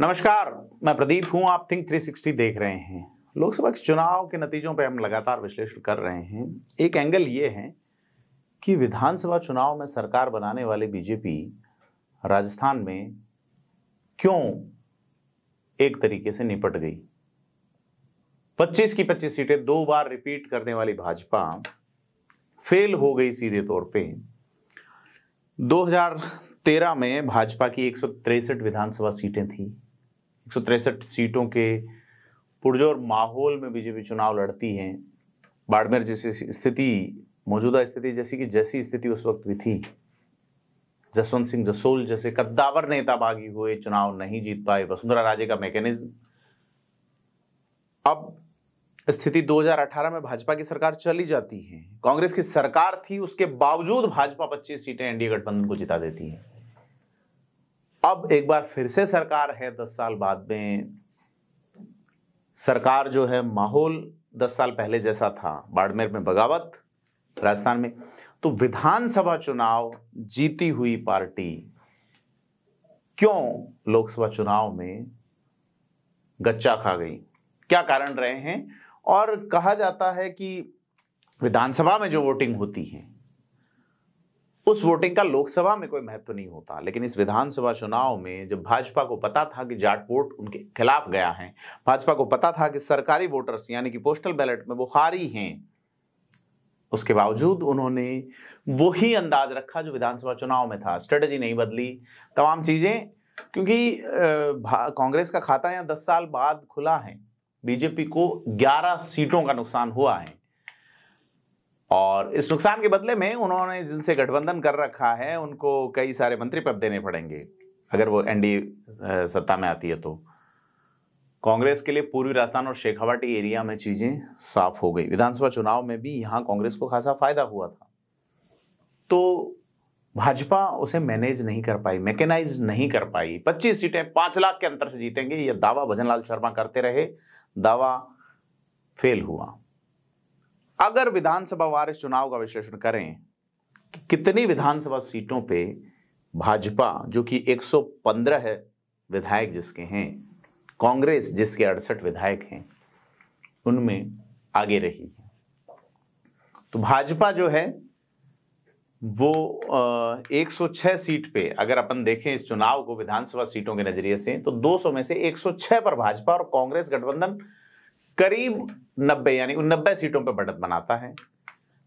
नमस्कार, मैं प्रदीप हूँ, आप थिंक 360 देख रहे हैं। लोकसभा के चुनाव के नतीजों पर हम लगातार विश्लेषण कर रहे हैं। एक एंगल ये है कि विधानसभा चुनाव में सरकार बनाने वाले बीजेपी राजस्थान में क्यों एक तरीके से निपट गई? 25 की 25 सीटें दो बार रिपीट करने वाली भाजपा फेल हो गई सीधे तौर पे। 2013 में भाजपा की एक विधानसभा सीटें थी। एक सीटों के पुरजोर माहौल में बीजेपी चुनाव लड़ती है। बाड़मेर जैसी स्थिति, मौजूदा स्थिति जैसी कि जैसी स्थिति उस वक्त भी थी। जसवंत सिंह जसोल जैसे कद्दावर नेता बागी हुए चुनाव नहीं जीत पाए। वसुंधरा राजे का मैकेनिज्म। अब स्थिति 2018 में भाजपा की सरकार चली जाती है। कांग्रेस की सरकार थी, उसके बावजूद भाजपा 25 सीटें एनडीए गठबंधन को जिता देती है। अब एक बार फिर से सरकार है दस साल बाद में। सरकार जो है माहौल दस साल पहले जैसा था, बाड़मेर में बगावत, राजस्थान में। तो विधानसभा चुनाव जीती हुई पार्टी क्यों लोकसभा चुनाव में गच्चा खा गई? क्या कारण रहे हैं? और कहा जाता है कि विधानसभा में जो वोटिंग होती है उस वोटिंग का लोकसभा में कोई महत्व नहीं होता। लेकिन इस विधानसभा चुनाव में जब भाजपा को पता था कि जाट वोट उनके खिलाफ गया है, भाजपा को पता था कि सरकारी वोटर्स यानी कि पोस्टल बैलेट में वो हारी हैं, उसके बावजूद उन्होंने वही अंदाज रखा जो विधानसभा चुनाव में था। स्ट्रेटेजी नहीं बदली। तमाम चीज़ें, क्योंकि कांग्रेस का खाता यहाँ दस साल बाद खुला है। बीजेपी को ग्यारह सीटों का नुकसान हुआ है। और इस नुकसान के बदले में उन्होंने जिनसे गठबंधन कर रखा है, उनको कई सारे मंत्री पद देने पड़ेंगे, अगर वो एनडीए सत्ता में आती है तो। कांग्रेस के लिए पूर्वी राजस्थान और शेखावाटी एरिया में चीज़ें साफ़ हो गई। विधानसभा चुनाव में भी यहाँ कांग्रेस को खासा फ़ायदा हुआ था। तो भाजपा उसे मैनेज नहीं कर पाई, मैकेनाइज नहीं कर पाई। 25 सीटें पाँच लाख के अंतर से जीतेंगे यह दावा भजनलाल शर्मा करते रहे, दावा फेल हुआ। अगर विधानसभा वार चुनाव का विश्लेषण करें कि कितनी विधानसभा सीटों पे भाजपा जो कि 115 है विधायक जिसके हैं कांग्रेस जिसके अड़सठ विधायक हैं उनमें आगे रही है। तो भाजपा जो है वो आ, 106 सीट पे अगर अपन देखें इस चुनाव को विधानसभा सीटों के नज़रिए से तो 200 में से 106 पर भाजपा और कांग्रेस गठबंधन करीब नब्बे, यानी नब्बे सीटों पर बढ़त बनाता है।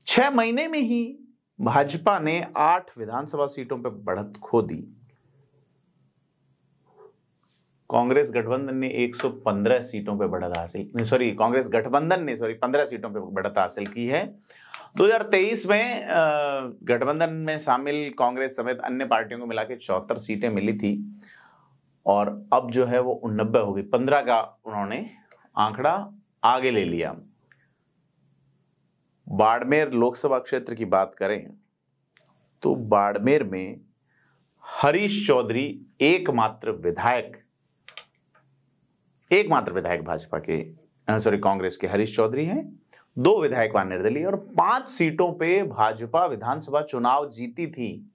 छह महीने में ही भाजपा ने आठ विधानसभा सीटों पर बढ़त खो दी। कांग्रेस गठबंधन ने 115 सीटों पर बढ़त हासिल सॉरी, कांग्रेस गठबंधन ने, सॉरी 15 सीटों पर बढ़त हासिल की है। 2023 में गठबंधन में शामिल कांग्रेस समेत अन्य पार्टियों को मिला के चौहत्तर सीटें मिली थी। और अब जो है वो उनबे हो गई। पंद्रह का उन्होंने आंकड़ा आगे ले लिया। बाड़मेर लोकसभा क्षेत्र की बात करें तो बाड़मेर में हरीश चौधरी एकमात्र विधायक एकमात्र विधायक भाजपा के सॉरी कांग्रेस के हरीश चौधरी हैं। दो विधायक वहाँ निर्दलीय और पाँच सीटों पे भाजपा विधानसभा चुनाव जीती थी।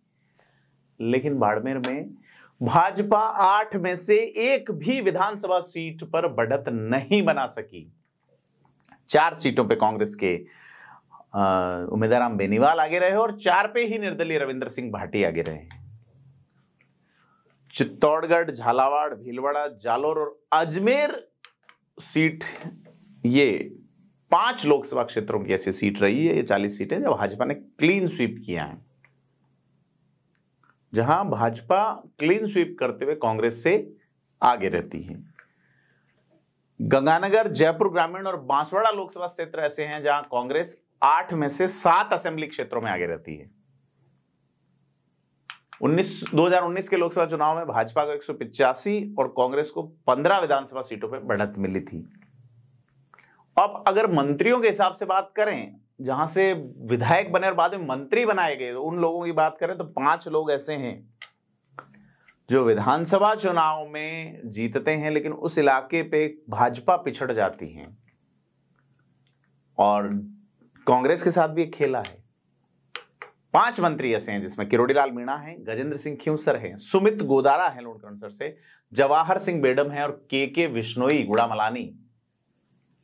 लेकिन बाड़मेर में भाजपा आठ में से एक भी विधानसभा सीट पर बढ़त नहीं बना सकी। चार सीटों पे कांग्रेस के उम्मीदवार बेनीवाल आगे रहे और चार पे ही निर्दलीय रविंद्र सिंह भाटी आगे रहे चित्तौड़गढ़, झालावाड़, भीलवाड़ा, जालोर और अजमेर सीट, ये पाँच लोकसभा क्षेत्रों की ऐसी सीट रही है, ये चालीस सीटें, जब भाजपा ने क्लीन स्वीप किया है। जहाँ भाजपा क्लीन स्वीप करते हुए कांग्रेस से आगे रहती है। गंगानगर, जयपुर ग्रामीण और बांसवाड़ा लोकसभा क्षेत्र ऐसे हैं जहाँ कांग्रेस आठ में से सात असेंबली क्षेत्रों में आगे रहती है। 19 2019 के लोकसभा चुनाव में भाजपा को एक और कांग्रेस को 15 विधानसभा सीटों पर बढ़त मिली थी। अब अगर मंत्रियों के हिसाब से बात करें, जहाँ से विधायक बने और बाद में मंत्री बनाए गए तो उन लोगों की बात करें तो पाँच लोग ऐसे हैं। जो विधानसभा चुनाव में जीतते हैं, लेकिन उस इलाके पे भाजपा पिछड़ जाती है। और कांग्रेस के साथ भी एक खेला है। पाँच मंत्री ऐसे हैं जिसमें किरोड़ीलाल मीणा है, गजेंद्र सिंह खियूसर है, सुमित गोदारा है लोणकरणसर से, जवाहर सिंह बेडम है और के के विश्नोई गुड़ामलानी।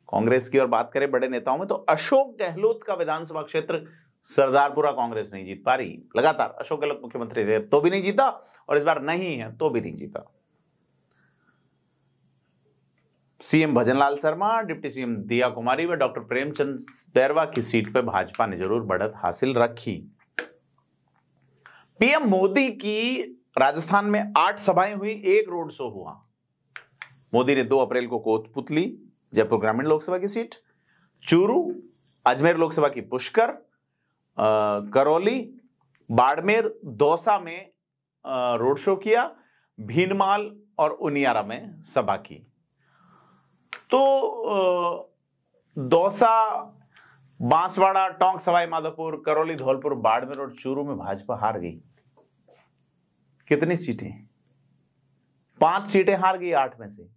कांग्रेस की और बात करें बड़े नेताओं में तो अशोक गहलोत का विधानसभा क्षेत्र सरदारपुरा कांग्रेस नहीं जीत पा रही। लगातार अशोक गहलोत मुख्यमंत्री थे तो भी नहीं जीता, और इस बार नहीं है तो भी नहीं जीता। CM Bhajanlal Sharma, deputy CM Diya Kumari व डॉक्टर प्रेमचंद बैरवा की सीट पर भाजपा ने ज़रूर बढ़त हासिल रखी। पीएम मोदी की राजस्थान में आठ सभाएँ हुई, एक रोड शो हुआ। मोदी ने 2 अप्रैल को कोतपुतली, जयपुर ग्रामीण लोकसभा की सीट, चूरू, अजमेर लोकसभा की पुष्कर करौली, बाड़मेर, दौसा में रोड शो किया, भीनमाल और उनियारा में सभा की। तो दौसा, बांसवाड़ा, टोंक, सवाई माधोपुर, करौली, धौलपुर, बाड़मेर और चूरू में भाजपा हार गई। कितनी सीटें? पाँच सीटें हार गई आठ में से,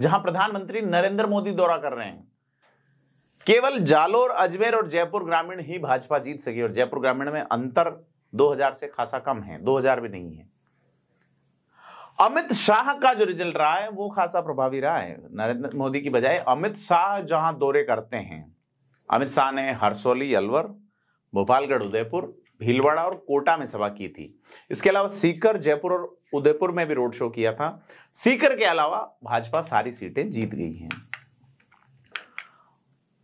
जहाँ प्रधानमंत्री नरेंद्र मोदी दौरा कर रहे हैं। केवल जालोर, अजमेर और जयपुर ग्रामीण ही भाजपा जीत सकी और जयपुर ग्रामीण में अंतर 2000 से खासा कम है 2000 भी नहीं है। अमित शाह का जो रिज़ल्ट रहा है, वो खासा प्रभावी रहा है, नरेंद्र मोदी की बजाय। अमित शाह जहाँ दौरे करते हैं, अमित शाह ने हरसोली, अलवर, भोपालगढ़, उदयपुर, भीलवाड़ा और कोटा में सभा की थी। इसके अलावा सीकर, जयपुर और उदयपुर में भी रोड शो किया था। सीकर के अलावा भाजपा सारी सीटें जीत गई हैं।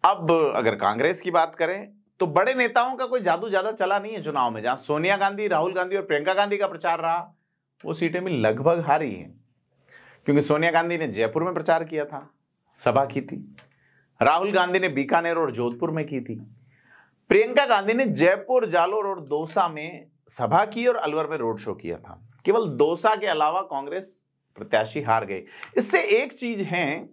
अब अगर कांग्रेस की बात करें तो बड़े नेताओं का कोई जादू ज़्यादा चला नहीं है चुनाव में। जहाँ सोनिया गांधी, राहुल गांधी और प्रियंका गांधी का प्रचार रहा, वो सीटें भी लगभग हारी हैं। क्योंकि सोनिया गांधी ने जयपुर में प्रचार किया था, सभा की थी। राहुल गांधी ने बीकानेर और जोधपुर में की थी। प्रियंका गांधी ने जयपुर, जालोर और दौसा में सभा की और अलवर में रोड शो किया था। केवल दौसा के अलावा कांग्रेस प्रत्याशी हार गए। इससे एक चीज़ है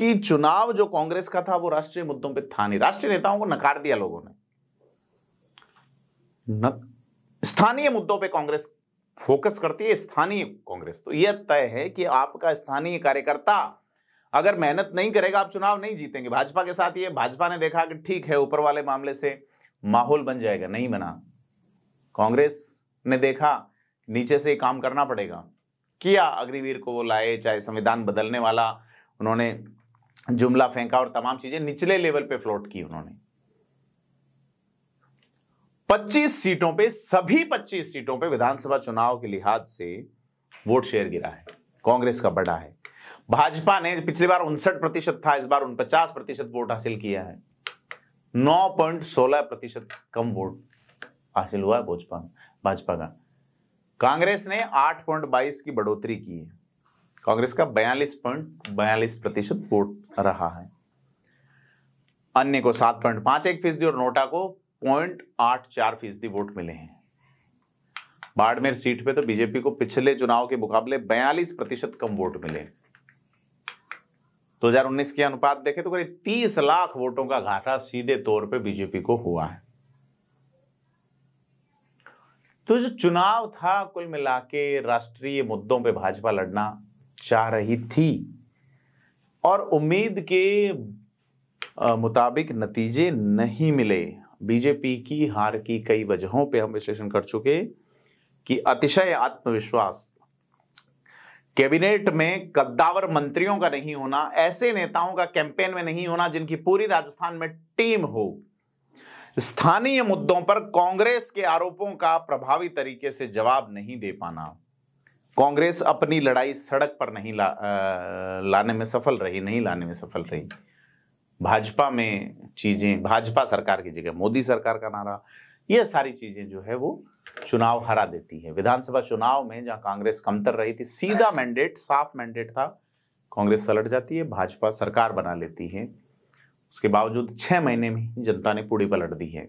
कि चुनाव जो कांग्रेस का था वो राष्ट्रीय मुद्दों पे था नहीं। राष्ट्रीय नेताओं को नकार दिया लोगों ने। न, स्थानीय मुद्दों पे कांग्रेस फोकस करती है स्थानीय कांग्रेस। तो यह तय है कि आपका स्थानीय कार्यकर्ता अगर मेहनत नहीं करेगा आप चुनाव नहीं जीतेंगे। भाजपा के साथ ये भाजपा ने देखा कि ठीक है ऊपर वाले मामले से माहौल बन जाएगा नहीं बना। कांग्रेस ने देखा नीचे से काम करना पड़ेगा। किया अग्निवीर को वो लाए चाहे संविधान बदलने वाला उन्होंने जुमला फेंका और तमाम चीज़ें निचले लेवल पे फ्लोट की उन्होंने। 25 सीटों पे, सभी 25 सीटों पे विधानसभा चुनाव के लिहाज से वोट शेयर गिरा है, कांग्रेस का बड़ा है। भाजपा ने पिछली बार उनसठ प्रतिशत था, इस बार उनपचास प्रतिशत वोट हासिल किया है। नौ पॉइंट सोलह प्रतिशत कम वोट हासिल हुआ है भाजपा भाजपा का। कांग्रेस ने आठ पॉइंट बाईस की बढ़ोतरी की है। कांग्रेस का बयालीस पॉइंट, बयालीस प्रतिशत वोट रहा है। अन्य को सात पॉइंट पाँच एक फ़ीसदी और नोटा को पॉइंट आठ चार फ़ीसदी वोट मिले हैं। बाड़मेर सीट पे तो बीजेपी को पिछले चुनाव के मुकाबले बयालीस प्रतिशत कम वोट मिले। 2019 के अनुपात देखें तो करीब 30 लाख वोटों का घाटा सीधे तौर पे बीजेपी को हुआ है। तो जो चुनाव था, कुल मिला के राष्ट्रीय मुद्दों पे भाजपा लड़ना चाह रही थी और उम्मीद के मुताबिक नतीजे नहीं मिले। बीजेपी की हार की कई वजहों पे हम विश्लेषण कर चुके कि अतिशय आत्मविश्वास। कैबिनेट में कद्दावर मंत्रियों का नहीं होना, ऐसे नेताओं का कैंपेन में नहीं होना जिनकी पूरी राजस्थान में टीम हो। स्थानीय मुद्दों पर कांग्रेस के आरोपों का प्रभावी तरीके से जवाब नहीं दे पाना। कांग्रेस अपनी लड़ाई सड़क पर नहीं ला, आ, लाने में सफल रही नहीं लाने में सफल रही। भाजपा में चीज़ें भाजपा सरकार की जगह मोदी सरकार का नारा ये सारी चीज़ें जो है वो चुनाव हरा देती है। विधानसभा चुनाव में जहाँ कांग्रेस कमतर रही थी सीधा मैंडेट साफ़ मैंडेट था कांग्रेस सलट जाती है भाजपा सरकार बना लेती है। उसके बावजूद छह महीने में जनता ने पूरी पलट दी है।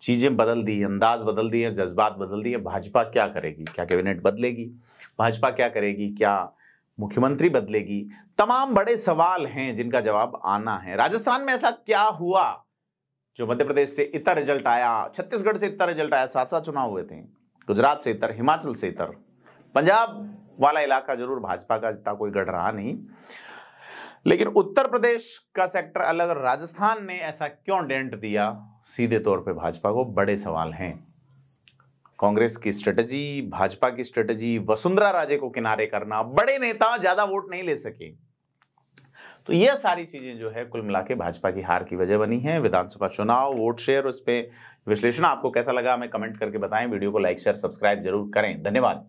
चीज़ें बदल दी, अंदाज बदल दिए, जज्बात बदल दिए, भाजपा क्या करेगी? क्या कैबिनेट बदलेगी? भाजपा क्या करेगी? क्या मुख्यमंत्री बदलेगी? तमाम बड़े सवाल हैं जिनका जवाब आना है। राजस्थान में ऐसा क्या हुआ जो मध्य प्रदेश से इतना रिज़ल्ट आया? छत्तीसगढ़ से इतना रिज़ल्ट आया, सात सात चुनाव हुए थे। गुजरात से इतर, हिमाचल से इतर। पंजाब वाला इलाका ज़रूर भाजपा का जितना कोई गढ़ रहा नहीं। लेकिन उत्तर प्रदेश का सेक्टर अलग, राजस्थान ने ऐसा क्यों डेंट दिया? सीधे तौर पे भाजपा को बड़े सवाल हैं। कांग्रेस की स्ट्रेटजी, भाजपा की स्ट्रेटजी, वसुंधरा राजे को किनारे करना, बड़े नेता ज़्यादा वोट नहीं ले सके। तो यह सारी चीज़ें जो है, कुल मिला के भाजपा की हार की वजह बनी है। विधानसभा चुनाव, वोट शेयर, उस पर विश्लेषण। आपको कैसा लगा हमें कमेंट करके बताएँ। वीडियो को लाइक, शेयर, सब्सक्राइब ज़रूर करें। धन्यवाद।